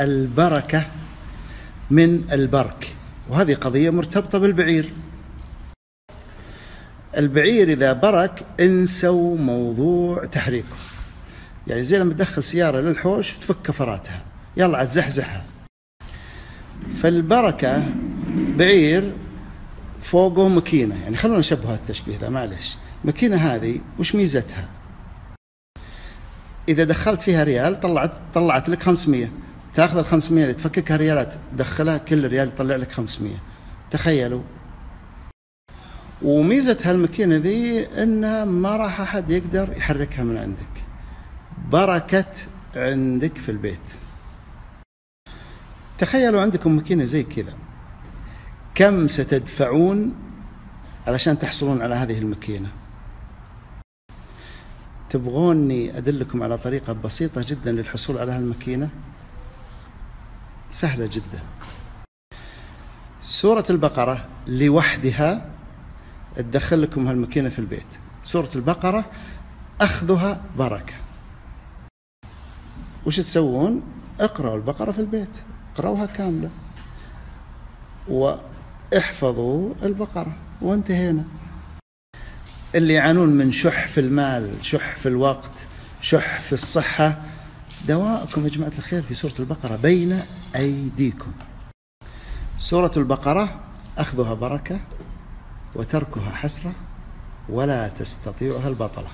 البركة من البرك. وهذه قضية مرتبطة بالبعير. البعير إذا برك انسوا موضوع تحريكه. يعني زي لما تدخل سيارة للحوش وتفك كفراتها. يلا عاد زحزحها. فالبركة بعير فوقه مكينة. يعني خلونا نشبه التشبيه ذا معلش مكينة هذه وش ميزتها؟ إذا دخلت فيها ريال طلعت طلعت لك 500 تاخذ ال 500 اللي تفككها ريالات تدخلها كل ريال يطلع لك 500 تخيلوا. وميزة هالماكينة ذي انها ما راح أحد يقدر يحركها من عندك. بركة عندك في البيت. تخيلوا عندكم ماكينة زي كذا. كم ستدفعون علشان تحصلون على هذه الماكينة؟ تبغوني أدلكم على طريقة بسيطة جدا للحصول على هالماكينة؟ سهلة جدا. سورة البقرة لوحدها تدخل لكم هالماكينة في البيت. سورة البقرة أخذها بركة. وش تسوون؟ اقرأوا البقرة في البيت. اقرأوها كاملة. وإحفظوا البقرة. وانتهينا. اللي يعانون من شح في المال شح في الوقت شح في الصحة دواءكم يا جماعة الخير في سورة البقرة بين أيديكم. سورة البقرة أخذها بركة وتركها حسرة ولا تستطيعها البطلة.